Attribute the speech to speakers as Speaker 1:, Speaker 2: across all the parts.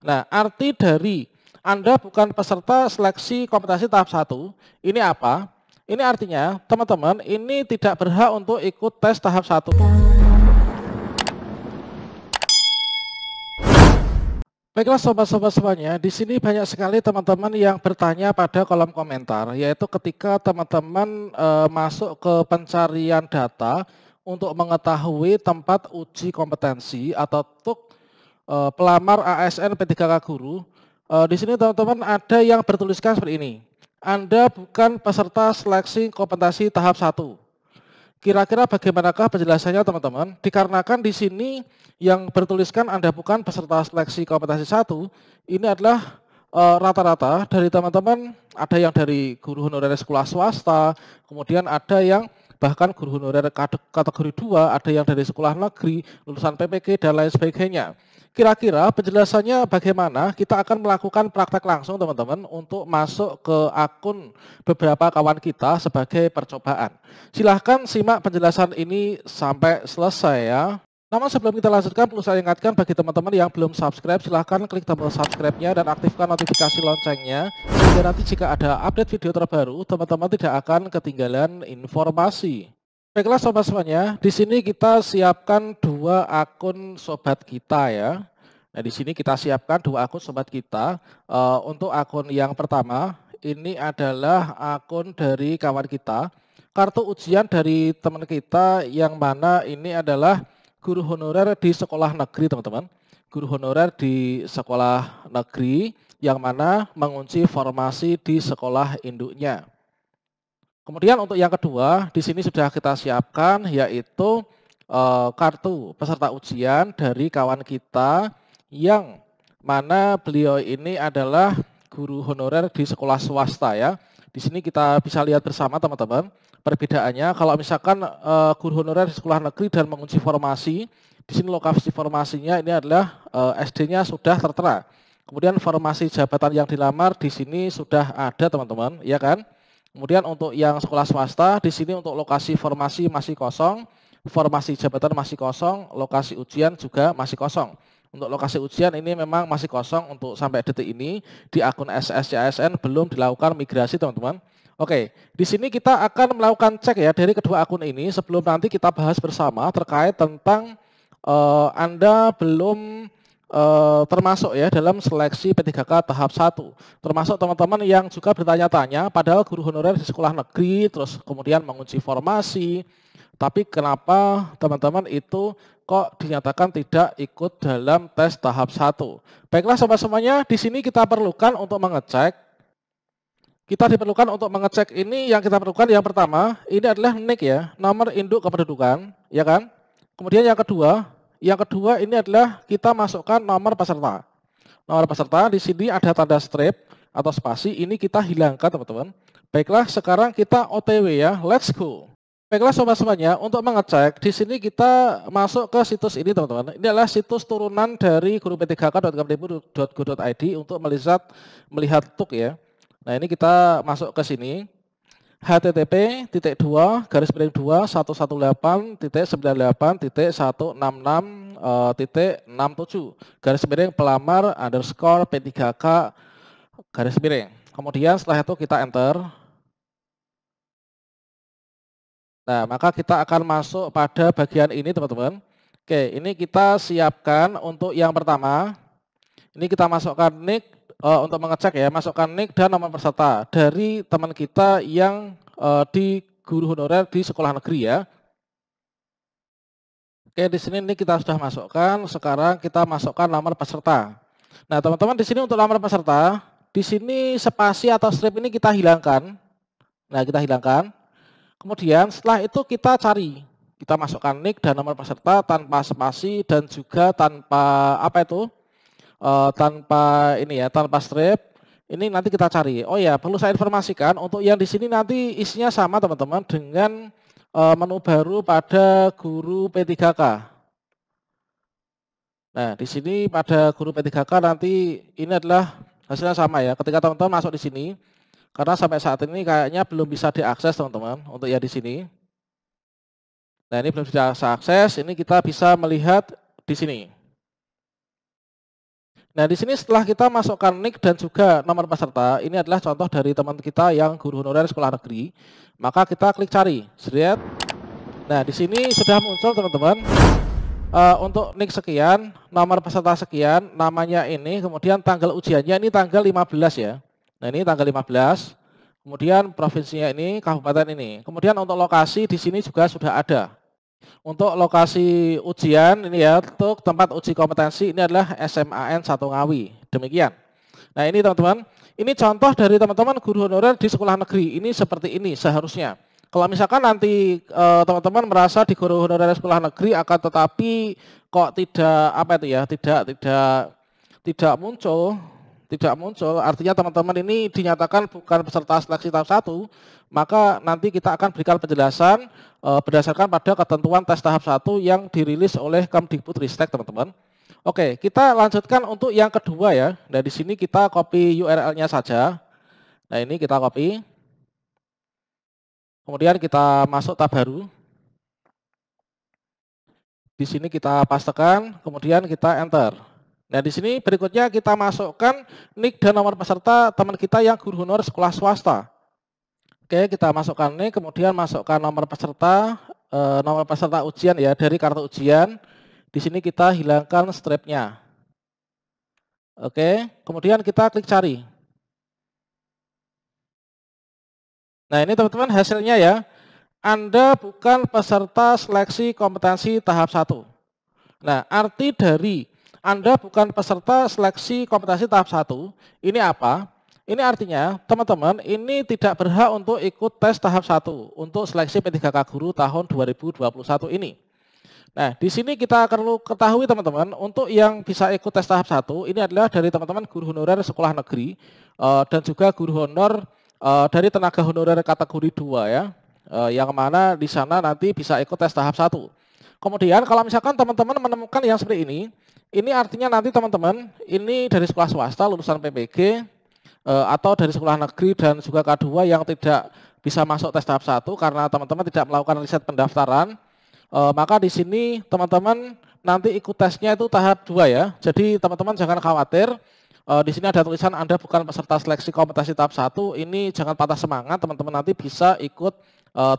Speaker 1: Nah, arti dari Anda bukan peserta seleksi kompetensi tahap 1, ini apa? Ini artinya, teman-teman, ini tidak berhak untuk ikut tes tahap 1. Baiklah sobat-sobat semuanya, di sini banyak sekali teman-teman yang bertanya pada kolom komentar, yaitu ketika teman-teman e, masuk ke pencarian data untuk mengetahui tempat uji kompetensi atau TUK uh, pelamar ASN P3K Guru, uh, di sini teman-teman ada yang bertuliskan seperti ini. Anda bukan peserta seleksi kompetensi tahap 1. Kira-kira bagaimanakah penjelasannya teman-teman? Dikarenakan di sini yang bertuliskan Anda bukan peserta seleksi kompetensi 1, ini adalah eh, rata-rata uh, dari teman-teman ada yang dari guru honorer sekolah swasta, kemudian ada yang bahkan guru honorer kategori 2, ada yang dari sekolah negeri, lulusan PPG dan lain sebagainya. Kira-kira penjelasannya bagaimana? Kita akan melakukan praktek langsung teman-teman untuk masuk ke akun beberapa kawan kita sebagai percobaan. Silahkan simak penjelasan ini sampai selesai ya. Namun sebelum kita lanjutkan perlu saya ingatkan bagi teman-teman yang belum subscribe silahkan klik tombol subscribe-nya dan aktifkan notifikasi loncengnya sehingga nanti jika ada update video terbaru teman-teman tidak akan ketinggalan informasi. Baiklah sobat semuanya, di sini kita siapkan dua akun sobat kita ya. Nah di sini kita siapkan dua akun sobat kita. Uh, untuk akun yang pertama, ini adalah akun dari kawan kita. Kartu ujian dari teman kita yang mana ini adalah guru honorer di sekolah negeri teman-teman. Guru honorer di sekolah negeri yang mana mengunci formasi di sekolah induknya. Kemudian untuk yang kedua, di sini sudah kita siapkan yaitu e, kartu peserta ujian dari kawan kita yang mana beliau ini adalah guru honorer di sekolah swasta ya. Di sini kita bisa lihat bersama teman-teman perbedaannya. Kalau misalkan e, guru honorer di sekolah negeri dan mengunci formasi, di sini lokasi formasinya ini adalah e, eh, SD-nya sudah tertera. Kemudian formasi jabatan yang dilamar di sini sudah ada teman-teman, ya kan? Kemudian untuk yang sekolah swasta, di sini untuk lokasi formasi masih kosong, formasi jabatan masih kosong, lokasi ujian juga masih kosong. Untuk lokasi ujian ini memang masih kosong untuk sampai detik ini di akun SSCSN belum dilakukan migrasi teman-teman. Oke, di sini kita akan melakukan cek ya dari kedua akun ini sebelum nanti kita bahas bersama terkait tentang uh, Anda belum eh, termasuk ya dalam seleksi P3K tahap 1. Termasuk teman-teman yang juga bertanya-tanya padahal guru honorer di sekolah negeri terus kemudian mengunci formasi. Tapi kenapa teman-teman itu kok dinyatakan tidak ikut dalam tes tahap 1? Baiklah sobat semuanya, di sini kita perlukan untuk mengecek kita diperlukan untuk mengecek ini yang kita perlukan yang pertama ini adalah NIK ya, nomor induk kependudukan, ya kan? Kemudian yang kedua, yang kedua ini adalah kita masukkan nomor peserta. Nomor peserta di sini ada tanda strip atau spasi, ini kita hilangkan teman-teman. Baiklah, sekarang kita OTW ya, let's go. Baiklah sobat semuanya, untuk mengecek di sini kita masuk ke situs ini teman-teman. Ini adalah situs turunan dari guru p3k.kemdikbud.go.id untuk melihat melihat tuk ya. Nah ini kita masuk ke sini. Http titik dua garis miring dua satu satu delapan titik sembilan delapan titik satu enam enam eh, titik enam tujuh. Garis miring pelamar underscore p3k garis miring. Kemudian setelah itu kita enter. Nah maka kita akan masuk pada bagian ini teman-teman. Oke ini kita siapkan untuk yang pertama. Ini kita masukkan nick uh, untuk mengecek ya, masukkan nick dan nomor peserta dari teman kita yang uh, di guru honorer di sekolah negeri ya. Oke, di sini ini kita sudah masukkan. Sekarang kita masukkan nomor peserta. Nah, teman-teman di sini untuk nomor peserta, di sini spasi atau strip ini kita hilangkan. Nah, kita hilangkan. Kemudian setelah itu kita cari. Kita masukkan nick dan nomor peserta tanpa spasi dan juga tanpa apa itu? Uh, tanpa ini ya, tanpa strip. Ini nanti kita cari. Oh ya, perlu saya informasikan untuk yang di sini nanti isinya sama teman-teman dengan uh, menu baru pada guru P3K. Nah, di sini pada guru P3K nanti ini adalah hasilnya sama ya. Ketika teman-teman masuk di sini, karena sampai saat ini kayaknya belum bisa diakses teman-teman untuk ya di sini. Nah, ini belum bisa akses, ini kita bisa melihat di sini. Nah, di sini setelah kita masukkan NIK dan juga nomor peserta, ini adalah contoh dari teman kita yang guru honorer sekolah negeri. Maka kita klik cari, Lihat. Nah, di sini sudah muncul teman-teman. Uh, untuk NIK sekian, nomor peserta sekian, namanya ini, kemudian tanggal ujiannya ini tanggal 15 ya. Nah, ini tanggal 15. Kemudian provinsinya ini, kabupaten ini. Kemudian untuk lokasi di sini juga sudah ada. Untuk lokasi ujian ini ya, untuk tempat uji kompetensi ini adalah SMAN 1 Ngawi. Demikian. Nah ini teman-teman, ini contoh dari teman-teman guru honorer di sekolah negeri. Ini seperti ini seharusnya. Kalau misalkan nanti eh, teman-teman merasa di guru honorer sekolah negeri akan tetapi kok tidak apa itu ya, tidak tidak tidak muncul, tidak muncul, artinya teman-teman ini dinyatakan bukan peserta seleksi tahap 1, maka nanti kita akan berikan penjelasan e, berdasarkan pada ketentuan tes tahap 1 yang dirilis oleh Kemdikbudristek teman-teman. Oke, kita lanjutkan untuk yang kedua ya. Nah, di sini kita copy URL-nya saja. Nah, ini kita copy. Kemudian kita masuk tab baru. Di sini kita pastekan, kemudian kita enter. Nah, di sini berikutnya kita masukkan nik dan nomor peserta teman kita yang guru honor sekolah swasta. Oke, kita masukkan ini, kemudian masukkan nomor peserta, e, nomor peserta ujian ya dari kartu ujian. Di sini kita hilangkan stripnya. Oke, kemudian kita klik cari. Nah ini teman-teman hasilnya ya. Anda bukan peserta seleksi kompetensi tahap 1. Nah arti dari Anda bukan peserta seleksi kompetensi tahap 1, ini apa? Ini artinya, teman-teman, ini tidak berhak untuk ikut tes tahap 1 untuk seleksi P3K Guru tahun 2021 ini. Nah, di sini kita perlu ketahui teman-teman, untuk yang bisa ikut tes tahap 1, ini adalah dari teman-teman guru honorer sekolah negeri eh, dan juga guru honor eh, dari tenaga honorer kategori 2 ya, eh, yang mana di sana nanti bisa ikut tes tahap 1. Kemudian kalau misalkan teman-teman menemukan yang seperti ini, ini artinya nanti teman-teman, ini dari sekolah swasta, lulusan PPG, Eh, atau dari sekolah negeri dan juga K2 yang tidak bisa masuk tes tahap 1 karena teman-teman tidak melakukan riset pendaftaran, eh, maka di sini teman-teman nanti ikut tesnya itu tahap 2 ya. Jadi teman-teman jangan khawatir, eh, di sini ada tulisan Anda bukan peserta seleksi kompetensi tahap 1, ini jangan patah semangat, teman-teman nanti bisa ikut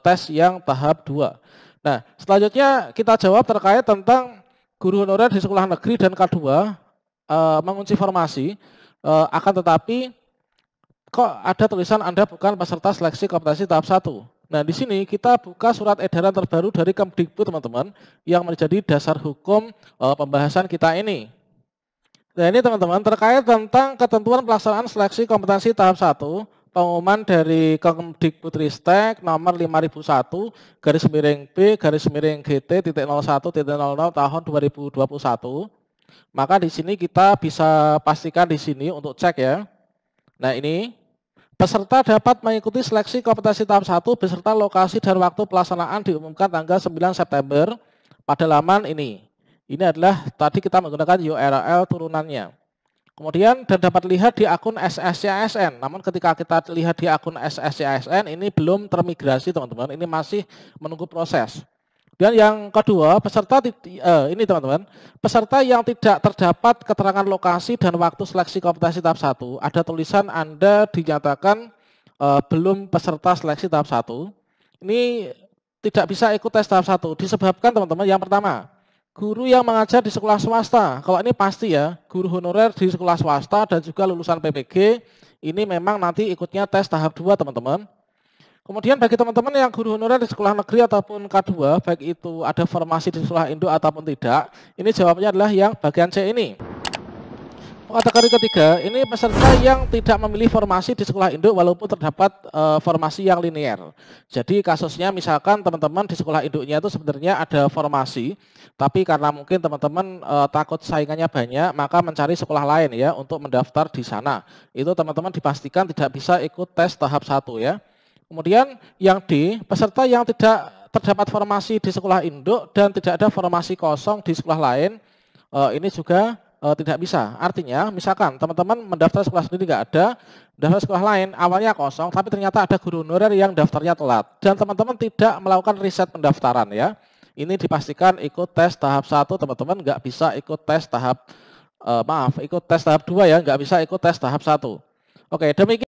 Speaker 1: tes yang tahap 2. Nah, selanjutnya kita jawab terkait tentang guru honorer di sekolah negeri dan K2 mengunci formasi, akan tetapi kok ada tulisan Anda bukan peserta seleksi kompetensi tahap 1. Nah, di sini kita buka surat edaran terbaru dari Kemdikbud, teman-teman, yang menjadi dasar hukum e, pembahasan kita ini. Nah, ini teman-teman terkait tentang ketentuan pelaksanaan seleksi kompetensi tahap 1, pengumuman dari Kemdikbudristek nomor 5001 garis miring B garis miring GT titik 01 titik 00 tahun 2021. Maka di sini kita bisa pastikan di sini untuk cek ya. Nah ini Peserta dapat mengikuti seleksi kompetensi tahap 1 beserta lokasi dan waktu pelaksanaan diumumkan tanggal 9 September pada laman ini. Ini adalah tadi kita menggunakan URL turunannya. Kemudian dan dapat lihat di akun SSCSN. Namun ketika kita lihat di akun SSCSN ini belum termigrasi teman-teman. Ini masih menunggu proses. Dan yang kedua, peserta eh, ini teman-teman, peserta yang tidak terdapat keterangan lokasi dan waktu seleksi kompetensi tahap 1, ada tulisan Anda dinyatakan eh, belum peserta seleksi tahap 1. Ini tidak bisa ikut tes tahap 1 disebabkan teman-teman yang pertama, guru yang mengajar di sekolah swasta. Kalau ini pasti ya, guru honorer di sekolah swasta dan juga lulusan PPG ini memang nanti ikutnya tes tahap 2 teman-teman. Kemudian bagi teman-teman yang guru honorer di sekolah negeri ataupun K2, baik itu ada formasi di sekolah induk ataupun tidak, ini jawabnya adalah yang bagian C ini. Kategori ketiga, ini peserta yang tidak memilih formasi di sekolah induk walaupun terdapat e, formasi yang linear. Jadi kasusnya misalkan teman-teman di sekolah induknya itu sebenarnya ada formasi, tapi karena mungkin teman-teman e, takut saingannya banyak, maka mencari sekolah lain ya untuk mendaftar di sana. Itu teman-teman dipastikan tidak bisa ikut tes tahap satu ya. Kemudian yang D, peserta yang tidak terdapat formasi di sekolah induk dan tidak ada formasi kosong di sekolah lain, eh, ini juga eh, tidak bisa. Artinya, misalkan teman-teman mendaftar sekolah sendiri tidak ada, daftar sekolah lain awalnya kosong, tapi ternyata ada guru honorer yang daftarnya telat. Dan teman-teman tidak melakukan riset pendaftaran ya. Ini dipastikan ikut tes tahap satu, teman-teman nggak bisa ikut tes tahap uh, maaf ikut tes tahap 2 ya, nggak bisa ikut tes tahap 1. Oke, demikian